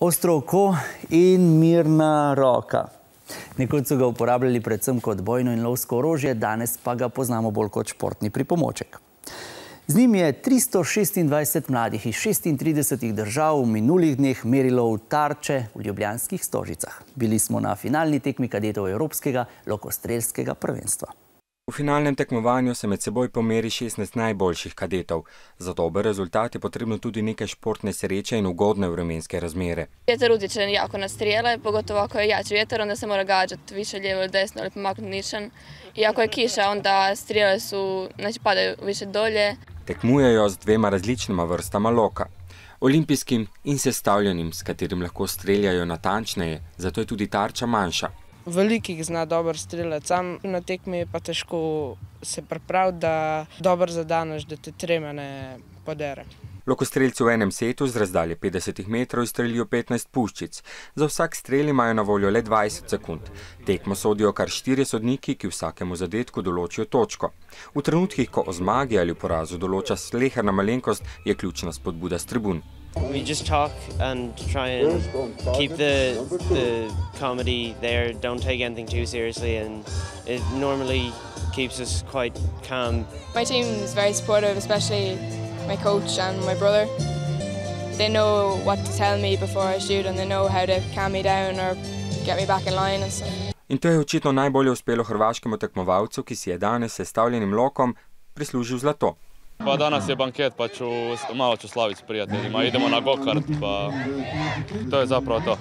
Ostro oko in mirna roka. Nekoč so ga uporabljali predvsem kot bojno in lovsko orožje, danes pa ga poznamo bolj kot športni pripomoček. Z njim je 326 mladih iz 36 držav v minulih dneh merilo v tarče v ljubljanskih stožicah. Bili smo na finalni tekmi kadetov Evropskega lokostrelskega prvenstva. V finalnem tekmovanju se med seboj pomeri 16 najboljših kadetov. Za dober rezultat je potrebno tudi nekaj športne sreće in ugodne vremenske razmere. Vjetar utječe jako na strijele, pogotovo ako je jači vjetar, onda se mora gađati više lijevo ili desno ili pomaknuti nišan. I ako je kiša, onda strijele su, znači padaju više dolje. Tekmujejo z dvema različnima vrstama loka. Olimpijskim in sestavljenim, s katerim lahko streljajo natančneje, zato je tudi tarča manjša. Velikih zna dober strelec, sam na tekmi je pa težko se pripraviti, da dobro zadaneš, da te treme ne podere. Lokostrelci v enem setu z razdalje 50 metrov izstrelijo 15 puščic. Za vsak strel imajo na voljo le 20 sekund. Tekmo sodijo kar štiri sodniki, ki vsakemu zadetku določijo točko. V trenutkih, ko o zmagi ali porazu določa sleherna malenkost, je ključna spodbuda s tribun. We just talk and try and keep the, the comedy there, don't take anything too seriously, and it normally keeps us quite calm. My team is very supportive, especially my coach and my brother. They know what to tell me before I shoot and they know how to calm me down or get me back in line and stuff. In to je očitno najbolje uspelo hrvaškemu tekmovalcu, ki si je danes s sestavljenim lokom prislužil zlato. Pa danas je banket, pa ću, malo ću slaviti s prijateljima. Idemo na gokart, pa to je zapravo to.